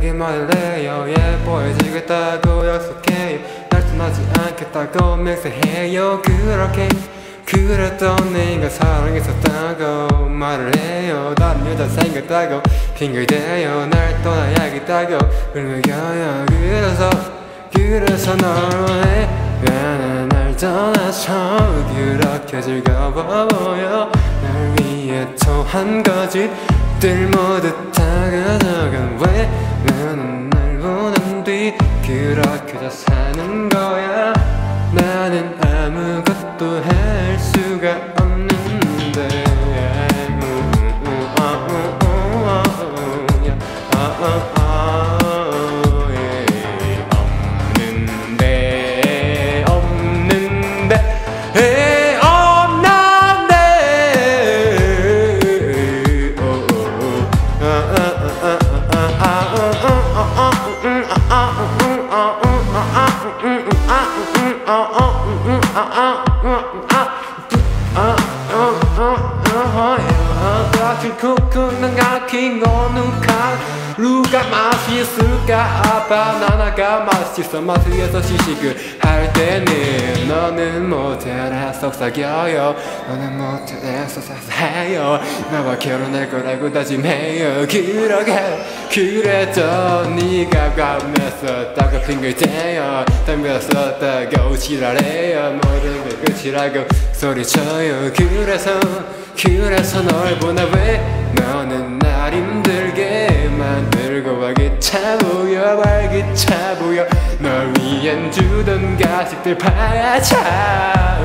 그래요. 예뻐해지겠다고 약속해요 날 떠나지 않겠다고 맹세해요. 그렇게 그랬던 네가 사랑했었다고 말을 해요. 다른 여자 생겼다고 핑계대요. 날 떠나야겠다고 울먹여요. 그래서 그래서 너의 나는 날 떠나서 그렇게 즐거워 보여. 날 위해 또 한 거짓들 모두 다가다 아무것도 할 수가 없는데 없 코코넛 같이 노누카 누가 맛있을까 바나나가 맛있어 마트에서 시식을 할 때는 너는 모텔에 속삭여요. 너는 모텔에 속삭여요. 나와 결혼할 거라고 다짐해요. 그러게 그래도 네가 감했었다고 핑계대요. 덤볐었다고 지랄해요. 모든 게 끝이라고 소리쳐요. 그래서 그래서 널 보나 왜? 너는 날 힘들게 만들고 활기차 보여 활기차 보여. 널 위엔 주던 가 식들 파자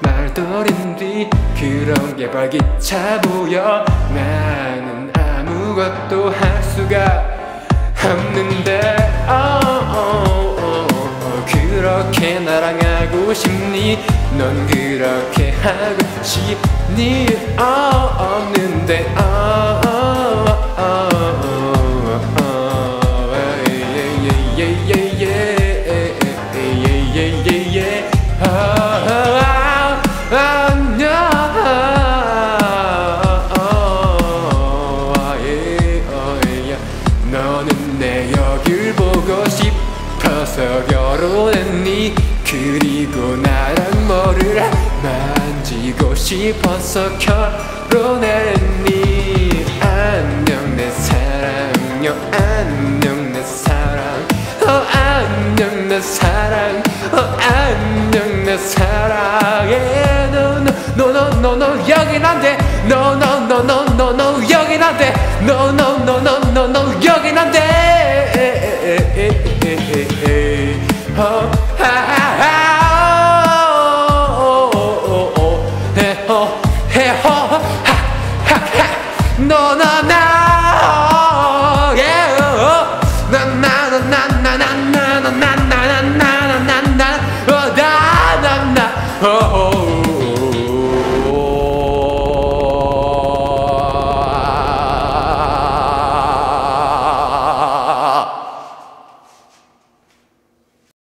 날 떠린 뒤 그런 게 활기차 보여. 나는 아무것도 할 수가 없는데 oh, oh, oh. 그렇게 나랑 하고 싶니? 넌 그렇게 하고 싶니? 없는데 너는 내 여길 보고 싶어서 결혼했니 그리고 나랑 뭐를 만지고 싶어서 결혼했니 안녕 내 사랑요 안녕 내 사랑 어 안녕 내 사랑 어 안녕 내 사랑 yeah, no, no, no, no, no, no, 여긴 안돼 no, 여긴 안돼 no, no, no, no, no, no, 여긴 안돼 어,